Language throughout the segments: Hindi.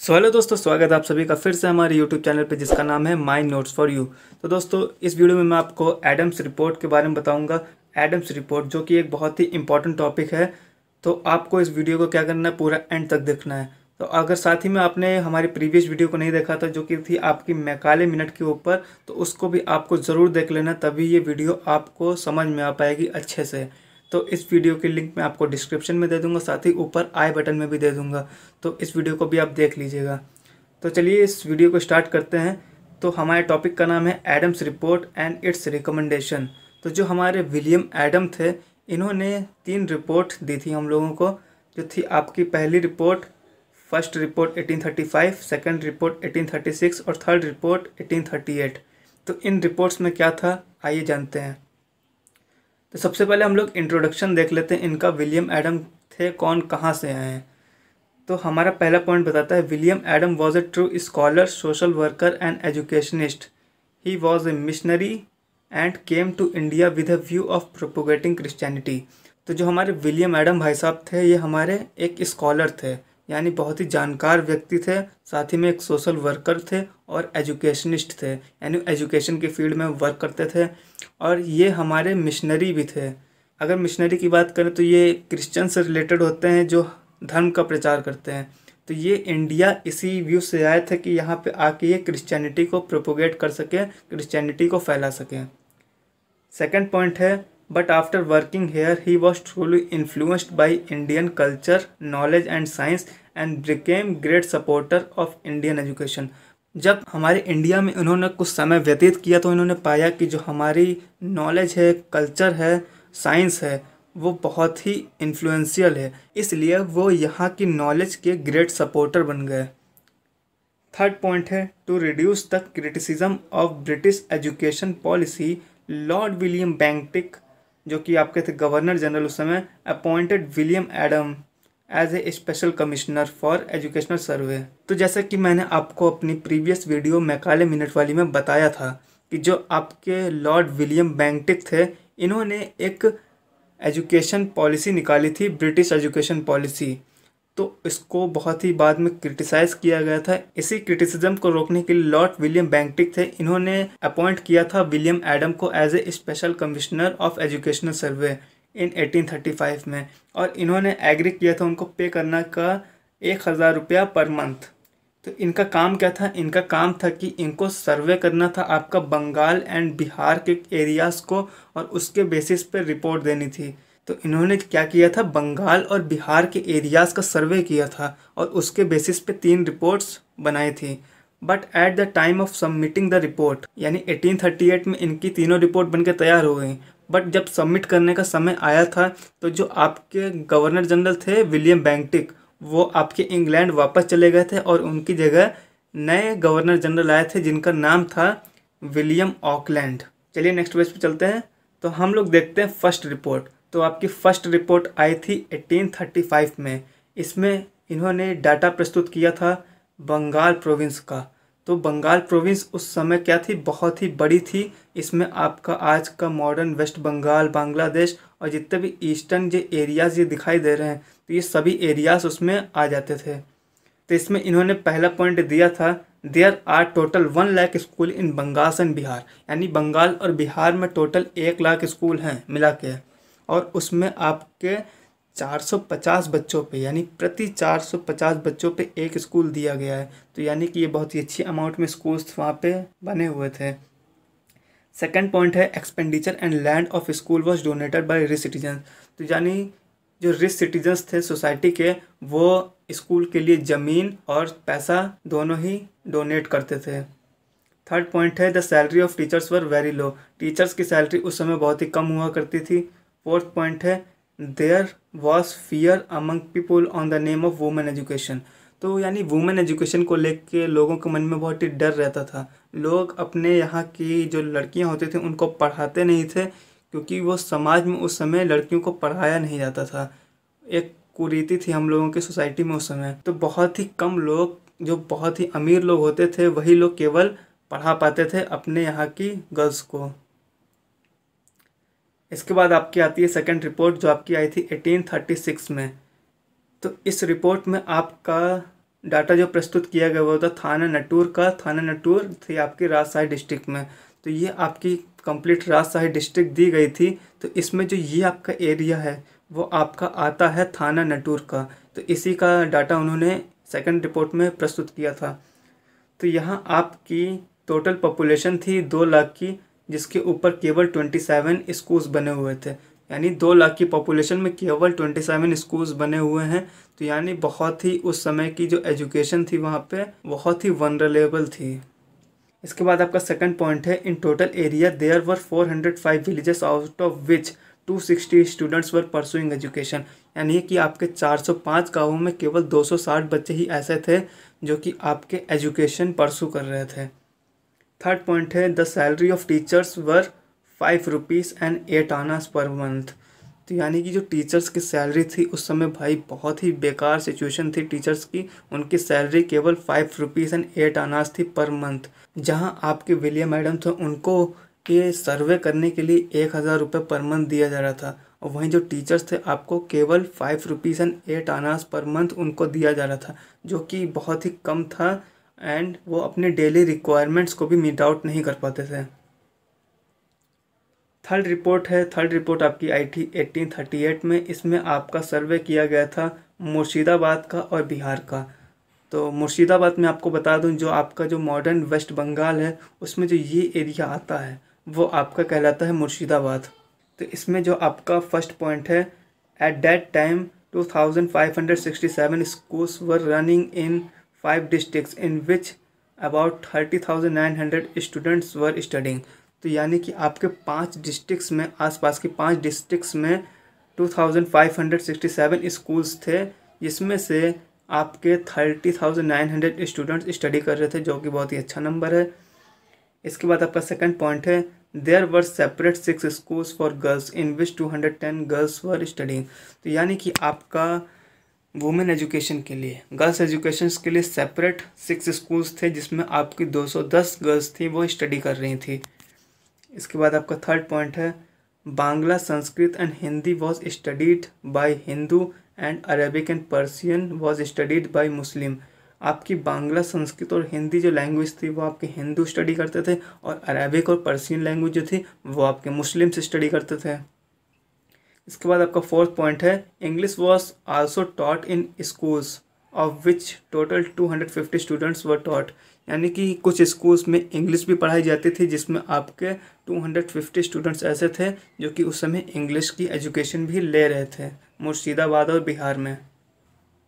सो हेलो दोस्तों, स्वागत है आप सभी का फिर से हमारे यूट्यूब चैनल पे, जिसका नाम है माई नोट्स फॉर यू। तो दोस्तों, इस वीडियो में मैं आपको एडम्स रिपोर्ट के बारे में बताऊँगा। एडम्स रिपोर्ट जो कि एक बहुत ही इंपॉर्टेंट टॉपिक है। तो आपको इस वीडियो को क्या करना है, पूरा एंड तक देखना है। तो अगर साथ ही में आपने हमारी प्रीवियस वीडियो को नहीं देखा था, जो कि थी आपकी मैकाले मिनट के ऊपर तो उसको भी आपको ज़रूर देख लेना, तभी ये वीडियो आपको समझ में आ पाएगी अच्छे से। तो इस वीडियो की लिंक मैं आपको डिस्क्रिप्शन में दे दूँगा, साथ ही ऊपर आई बटन में भी दे दूँगा। तो इस वीडियो को भी आप देख लीजिएगा। तो चलिए इस वीडियो को स्टार्ट करते हैं। तो हमारे टॉपिक का नाम है Adams report and its recommendation. तो जो हमारे विलियम एडम थे, इन्होंने तीन रिपोर्ट दी थी हम लोगों को। जो थी आपकी पहली report, first report 1835 second report 1836 और थर्ड रिपोर्ट 1838 तो इन रिपोर्ट्स में क्या था, आइए जानते हैं। तो सबसे पहले हम लोग इंट्रोडक्शन देख लेते हैं इनका विलियम एडम थे, कौन, कहाँ से आए हैं। तो हमारा पहला पॉइंट बताता है, William Adam was a true scholar social worker and educationist he was a missionary and came to India with a view of propagating Christianity तो जो हमारे विलियम एडम भाई साहब थे, ये हमारे एक स्कॉलर थे। यानी बहुत ही जानकार व्यक्ति थे, साथ ही में एक सोशल वर्कर थे और एजुकेशनिस्ट थे। यानी एजुकेशन के फ़ील्ड में वर्क करते थे और ये हमारे मिशनरी भी थे। अगर मिशनरी की बात करें तो ये क्रिश्चियन से रिलेटेड होते हैं जो धर्म का प्रचार करते हैं। तो ये इंडिया इसी व्यू से आए थे कि यहाँ पे आके ये क्रिश्चियनिटी को प्रोपोगेट कर सकें क्रिश्चियनिटी को फैला सकें। सेकंड पॉइंट है but after working here he was truly influenced by Indian culture knowledge and science and became great supporter of Indian education जब हमारे इंडिया में उन्होंने कुछ समय व्यतीत किया तो इन्होंने पाया कि जो हमारी नॉलेज है कल्चर है साइंस है, वो बहुत ही इन्फ्लुएंशियल है। इसलिए वो यहाँ की नॉलेज के ग्रेट सपोर्टर बन गए। थर्ड पॉइंट है to reduce the criticism of British education policy lord William Bentinck जो कि आपके थे गवर्नर जनरल उस समय appointed William Adam as a special commissioner for educational survey तो जैसा कि मैंने आपको अपनी प्रीवियस वीडियो मैकाले मिनट वाली में बताया था कि जो आपके लॉर्ड विलियम बैंकटिक थे, इन्होंने एक एजुकेशन पॉलिसी निकाली थी ब्रिटिश एजुकेशन पॉलिसी तो इसको बहुत ही बाद में क्रिटिसाइज किया गया था। इसी क्रिटिसिज्म को रोकने के लिए लॉर्ड विलियम बैंकटिक थे। इन्होंने अपॉइंट किया था विलियम एडम को as a special commissioner of educational survey in 1835 में और इन्होंने एग्री किया था उनको पे करना का एक हज़ार रुपया पर मंथ। तो इनका काम क्या था? इनका काम था कि इनको सर्वे करना था आपका बंगाल एंड बिहार के एरियाज़ को और उसके बेसिस पर रिपोर्ट देनी थी। तो इन्होंने क्या किया था? बंगाल और बिहार के एरियाज़ का सर्वे किया था और उसके बेसिस पे तीन रिपोर्ट्स बनाई थी। But at the time of submitting the report यानी 1838 में इनकी तीनों रिपोर्ट बनकर तैयार हो गई। बट जब सबमिट करने का समय आया था तो जो आपके गवर्नर जनरल थे विलियम बैंकटिक वो आपके इंग्लैंड वापस चले गए थे और उनकी जगह नए गवर्नर जनरल आए थे, जिनका नाम था विलियम ऑकलैंड चलिए नेक्स्ट पेज पे चलते हैं। तो हम लोग देखते हैं फ़र्स्ट रिपोर्ट तो आपकी फ़र्स्ट रिपोर्ट आई थी 1835 में। इसमें इन्होंने डाटा प्रस्तुत किया था बंगाल प्रोविंस का। तो बंगाल प्रोविंस उस समय क्या थी? बहुत ही बड़ी थी। इसमें आपका आज का मॉडर्न वेस्ट बंगाल बांग्लादेश और जितने भी ईस्टर्न जो एरियाज़ ये दिखाई दे रहे हैं तो ये सभी एरियाज़ उसमें आ जाते थे। तो इसमें इन्होंने पहला पॉइंट दिया था there are total one lakh school in Bengal and Bihar यानी बंगाल और बिहार में टोटल एक लाख स्कूल हैं मिला के। और उसमें आपके 450 बच्चों पे, यानी प्रति 450 बच्चों पे एक स्कूल दिया गया है। तो यानी कि ये बहुत ही अच्छी अमाउंट में स्कूल्स वहाँ पे बने हुए थे। सेकंड पॉइंट है expenditure and land of school was donated by rich citizen तो यानी जो रिच सिटीजन्स थे सोसाइटी के, वो स्कूल के लिए ज़मीन और पैसा दोनों ही डोनेट करते थे। थर्ड पॉइंट है the salary of teachers were very low teachers की सैलरी उस समय बहुत ही कम हुआ करती थी। फोर्थ पॉइंट है there was fear among people on the name of women education तो यानी वुमेन एजुकेशन को लेके लोगों के मन में बहुत ही डर रहता था। लोग अपने यहाँ की जो लड़कियाँ होती थी, उनको पढ़ाते नहीं थे, क्योंकि वो समाज में उस समय लड़कियों को पढ़ाया नहीं जाता था। एक कुरीति थी हम लोगों की सोसाइटी में उस समय। तो बहुत ही कम लोग, जो बहुत ही अमीर लोग होते थे, वही लोग केवल पढ़ा पाते थे अपने यहाँ की गर्ल्स को। इसके बाद आपकी आती है सेकंड रिपोर्ट जो आपकी आई थी 1836 में। तो इस रिपोर्ट में आपका डाटा जो प्रस्तुत किया गया वो था थाना नटूर का, थाना नटूर थी आपकी राजशाही डिस्ट्रिक्ट में। तो ये आपकी कंप्लीट राजशाही डिस्ट्रिक्ट दी गई थी। तो इसमें जो ये आपका एरिया है, वो आपका आता है थाना नटूर का। तो इसी का डाटा उन्होंने सेकंड रिपोर्ट में प्रस्तुत किया था। तो यहाँ आपकी टोटल पॉपुलेशन थी दो लाख की जिसके ऊपर केवल ट्वेंटी सेवन स्कूल्स बने हुए थे। यानी दो लाख की पॉपुलेशन में केवल ट्वेंटी सेवन स्कूल्स बने हुए हैं। तो यानी बहुत ही उस समय की जो एजुकेशन थी वहाँ पे, बहुत ही वनरेबल थी। इसके बाद आपका सेकंड पॉइंट है in total area there were four hundred five villages out of which two sixty students were pursuing education यानी कि आपके चार सौ पाँच गाँवों में केवल दो सौ साठ बच्चे ही ऐसे थे जो कि आपके एजुकेशन परसू कर रहे थे। थर्ड पॉइंट है the salary of teachers were five rupees and eight annas per month तो यानी कि जो टीचर्स की सैलरी थी, उस समय भाई बहुत ही बेकार सिचुएशन थी टीचर्स की। उनकी सैलरी केवल five rupees and eight annas थी पर मंथ जहाँ आपके विलियम मैडम थे उनको ये सर्वे करने के लिए एक हज़ार रुपये पर मंथ दिया जा रहा था। और वहीं जो टीचर्स थे, आपको केवल five rupees and eight annas per month उनको दिया जा रहा था, जो कि बहुत ही कम था। एंड वो अपने डेली रिक्वायरमेंट्स को भी मीट आउट नहीं कर पाते थे। थर्ड रिपोर्ट है, थर्ड रिपोर्ट आपकी आई थी एटीन थर्टी एट में। इसमें आपका सर्वे किया गया था मुर्शिदाबाद का और बिहार का। तो मुर्शिदाबाद में आपको बता दूँ, जो आपका जो मॉडर्न वेस्ट बंगाल है, उसमें जो ये एरिया आता है, वो आपका कहलाता है मुर्शिदाबाद। तो इसमें जो आपका फ़र्स्ट पॉइंट है at that time two thousand five hundred sixty seven five district in which about thirty thousand nine hundred students were studying तो यानी कि आपके पाँच डिस्ट्रिक्ट्स में आसपास के पाँच डिस्ट्रिक्ट्स में 2567 स्कूल्स थे जिसमें से आपके 30,900 स्टूडेंट्स स्टडी कर रहे थे जो कि बहुत ही अच्छा नंबर है। इसके बाद आपका सेकंड पॉइंट है there were separate six schools for girls in which 210 girls were studying तो यानी कि आपका वुमेन एजुकेशन के लिए। गर्ल्स एजुकेशन के लिए सेपरेट सिक्स स्कूल्स थे, जिसमें आपकी 210 गर्ल्स थी, वो स्टडी कर रही थी। इसके बाद आपका थर्ड पॉइंट है, Bangla, Sanskrit and Hindi was studied by Hindu and Arabic and Persian was studied by Muslim. आपकी बांग्ला, संस्कृत और हिंदी जो लैंग्वेज थी, वो आपके हिंदू स्टडी करते थे और अरेबिक और पर्सियन लैंग्वेज जो थी, वो आपके मुस्लिम से स्टडी करते थे। इसके बाद आपका फोर्थ पॉइंट है। English was also taught in schools of which total 250 students were taught यानी कि कुछ स्कूल्स में इंग्लिश भी पढ़ाई जाती थी, जिसमें आपके 250 स्टूडेंट्स ऐसे थे, जो कि उस समय इंग्लिश की एजुकेशन भी ले रहे थे, मुर्शिदाबाद और बिहार में।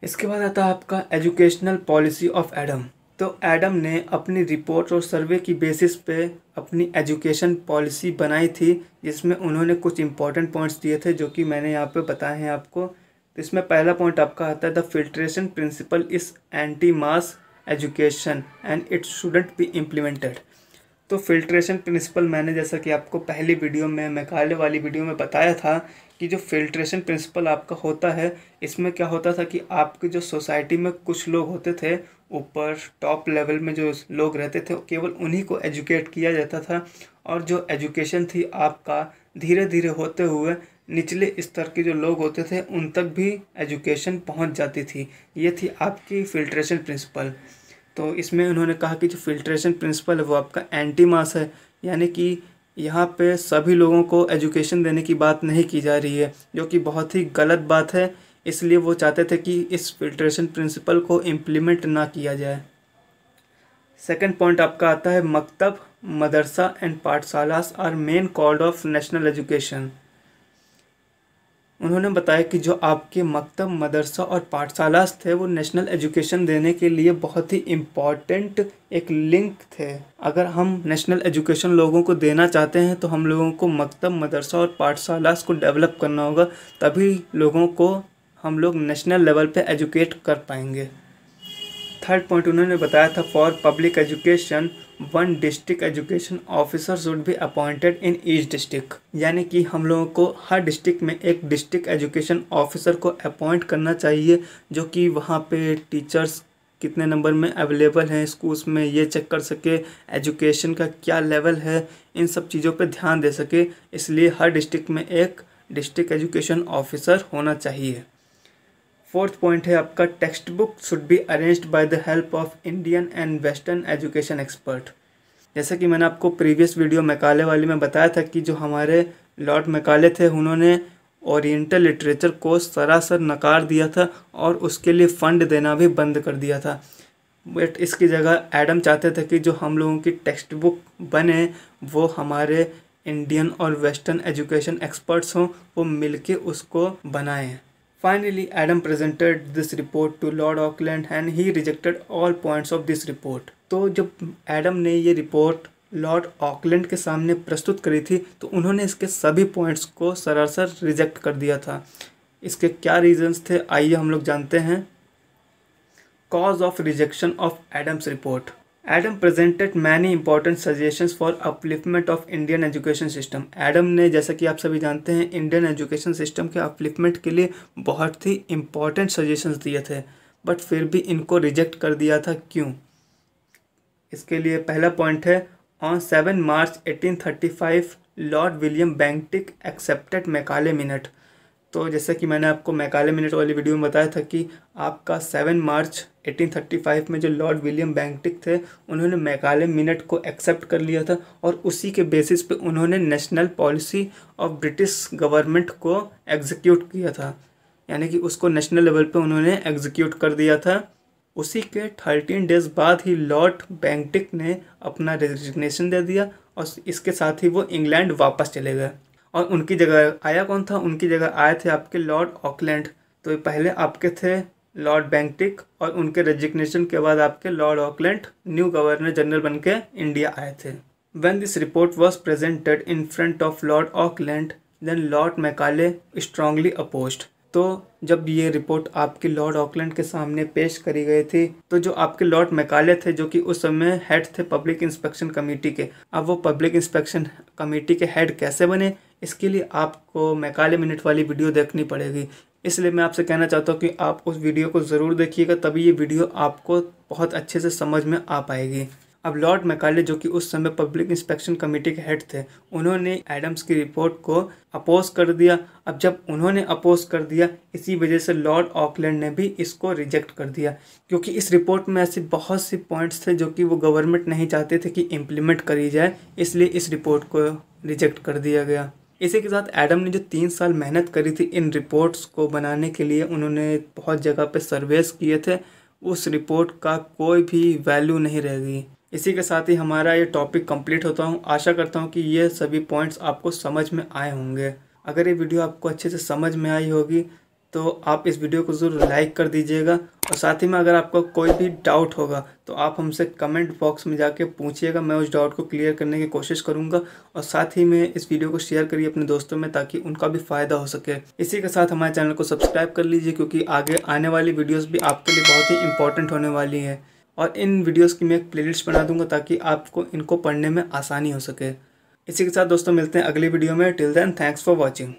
इसके बाद आता है आपका एजुकेशनल पॉलिसी ऑफ़ एडम तो एडम ने अपनी रिपोर्ट और सर्वे की बेसिस पे अपनी एजुकेशन पॉलिसी बनाई थी, जिसमें उन्होंने कुछ इंपॉर्टेंट पॉइंट्स दिए थे, जो कि मैंने यहाँ पे बताए हैं आपको। तो इसमें पहला पॉइंट आपका आता है the filtration principle is anti mass education and it shouldn't be implemented तो फिल्ट्रेशन प्रिंसिपल मैंने जैसा कि आपको पहली वीडियो में, मैकाले वाली वीडियो में बताया था कि जो फिल्ट्रेशन प्रिंसिपल आपका होता है, इसमें क्या होता था कि आपकी जो सोसाइटी में कुछ लोग होते थे, ऊपर टॉप लेवल में जो लोग रहते थे, केवल उन्हीं को एजुकेट किया जाता था और जो एजुकेशन थी आपका धीरे धीरे होते हुए निचले स्तर के जो लोग होते थे, उन तक भी एजुकेशन पहुँच जाती थी। ये थी आपकी फिल्ट्रेशन प्रिंसिपल तो इसमें उन्होंने कहा कि जो फिल्ट्रेशन प्रिंसिपल है, वो आपका एंटी मास है। यानी कि यहाँ पे सभी लोगों को एजुकेशन देने की बात नहीं की जा रही है, जो कि बहुत ही गलत बात है। इसलिए वो चाहते थे कि इस फिल्ट्रेशन प्रिंसिपल को इम्प्लीमेंट ना किया जाए। सेकंड पॉइंट आपका आता है, maktab, madrasa and pathshalas are main called of national education उन्होंने बताया कि जो आपके मकतब, मदरसा और पाठशाला थे, वो नेशनल एजुकेशन देने के लिए बहुत ही इंपॉर्टेंट एक लिंक थे। अगर हम नेशनल एजुकेशन लोगों को देना चाहते हैं तो हम लोगों को मकतब, मदरसा और पाठशाला को डेवलप करना होगा, तभी लोगों को हम लोग नेशनल लेवल पे एजुकेट कर पाएँगे। थर्ड पॉइंट उन्होंने बताया था for public education one district education officer should be appointed in each district यानी कि हम लोगों को हर डिस्ट्रिक्ट में एक डिस्ट्रिक्ट एजुकेशन ऑफिसर को अपॉइंट करना चाहिए, जो कि वहाँ पे टीचर्स कितने नंबर में अवेलेबल हैं स्कूल्स में ये चेक कर सके एजुकेशन का क्या लेवल है, इन सब चीज़ों पे ध्यान दे सके। इसलिए हर डिस्ट्रिक्ट में एक डिस्ट्रिक्ट एजुकेशन ऑफिसर होना चाहिए। फोर्थ पॉइंट है आपका text book should be arranged by the help of Indian and western education expert जैसा कि मैंने आपको प्रीवियस वीडियो मैकाले वाली में बताया था कि जो हमारे लॉर्ड मैकाले थे, उन्होंने ओरिएंटल लिटरेचर को सरासर नकार दिया था और उसके लिए फ़ंड देना भी बंद कर दिया था। बट इसकी जगह एडम चाहते थे कि जो हम लोगों की टेक्स्ट बुक बने, वो हमारे इंडियन और वेस्टर्न एजुकेशन एक्सपर्ट्स हों, वो मिलके उसको बनाएँ। Finally Adam presented this report to lord Auckland and he rejected all points of this report तो जब एडम ने ये रिपोर्ट लॉर्ड ऑकलैंड के सामने प्रस्तुत करी थी तो उन्होंने इसके सभी पॉइंट्स को सरासर रिजेक्ट कर दिया था। इसके क्या रीजंस थे, आइए हम लोग जानते हैं। Cause of rejection of Adams report. Adam presented many important suggestions for upliftment of Indian education system Adam ने, जैसा कि आप सभी जानते हैं इंडियन एजुकेशन सिस्टम के अपलिफ्टमेंट के लिए बहुत ही इंपॉर्टेंट सजेशंस दिए थे बट फिर भी इनको रिजेक्ट कर दिया था। क्यों? इसके लिए पहला पॉइंट है on seven March 1835 lord William Bentinck accepted Macaulay minute तो जैसा कि मैंने आपको मैकाले मिनट वाली वीडियो में बताया था कि आपका सेवन मार्च 1835 में जो लॉर्ड विलियम बैंकटिक थे, उन्होंने मैकाले मिनट को एक्सेप्ट कर लिया था और उसी के बेसिस पे उन्होंने national policy of British government को एग्जीक्यूट किया था। यानी कि उसको नेशनल लेवल पे उन्होंने एग्जीक्यूट कर दिया था। उसी के थर्टीन डेज़ बाद ही लॉर्ड बैंकटिक ने अपना रेजिग्नेशन दे दिया और इसके साथ ही वो इंग्लैंड वापस चले गए। और उनकी जगह आया कौन था? उनकी जगह आए थे आपके लॉर्ड ऑकलैंड। तो पहले आपके थे लॉर्ड बैंकटिक और उनके रेजिग्नेशन के बाद आपके lord Auckland new governor general बन के इंडिया आए थे। When this report was presented in front of lord Auckland then lord Macaulay strongly opposed तो जब ये रिपोर्ट आपके लॉर्ड ऑकलैंड के सामने पेश करी गई थी तो जो आपके लॉर्ड मैकाले थे, जो कि उस समय हेड थे पब्लिक इंस्पेक्शन कमेटी के, अब वो पब्लिक इंस्पेक्शन कमेटी के हेड कैसे बने, इसके लिए आपको मैकाले मिनट वाली वीडियो देखनी पड़ेगी। इसलिए मैं आपसे कहना चाहता हूँ कि आप उस वीडियो को ज़रूर देखिएगा, तभी ये वीडियो आपको बहुत अच्छे से समझ में आ पाएगी। अब लॉर्ड मैकाले, जो कि उस समय पब्लिक इंस्पेक्शन कमेटी के हेड थे, उन्होंने एडम्स की रिपोर्ट को अपोज कर दिया। अब जब उन्होंने अपोज कर दिया, इसी वजह से लॉर्ड ऑकलैंड ने भी इसको रिजेक्ट कर दिया, क्योंकि इस रिपोर्ट में ऐसे बहुत सी पॉइंट्स थे जो कि वो गवर्नमेंट नहीं चाहते थे कि इम्प्लीमेंट करी जाए, इसलिए इस रिपोर्ट को रिजेक्ट कर दिया गया। इसी के साथ एडम ने जो तीन साल मेहनत करी थी इन रिपोर्ट्स को बनाने के लिए उन्होंने बहुत जगह पे सर्वेस किए थे, उस रिपोर्ट का कोई भी वैल्यू नहीं रह गई इसी के साथ ही हमारा ये टॉपिक कंप्लीट होता हूँ। आशा करता हूँ कि ये सभी पॉइंट्स आपको समझ में आए होंगे। अगर ये वीडियो आपको अच्छे से समझ में आई होगी तो आप इस वीडियो को ज़रूर लाइक कर दीजिएगा। और साथ ही में अगर आपको कोई भी डाउट होगा तो आप हमसे कमेंट बॉक्स में जाके पूछिएगा। मैं उस डाउट को क्लियर करने की कोशिश करूँगा। और साथ ही में इस वीडियो को शेयर करिए अपने दोस्तों में, ताकि उनका भी फ़ायदा हो सके। इसी के साथ हमारे चैनल को सब्सक्राइब कर लीजिए, क्योंकि आगे आने वाली वीडियोज़ भी आपके लिए बहुत ही इंपॉर्टेंट होने वाली हैं। और इन वीडियोज़ की मैं एक प्ले बना दूँगा, ताकि आपको इनको पढ़ने में आसानी हो सके। इसी के साथ दोस्तों, मिलते हैं अगली वीडियो में। Till then thanks for watching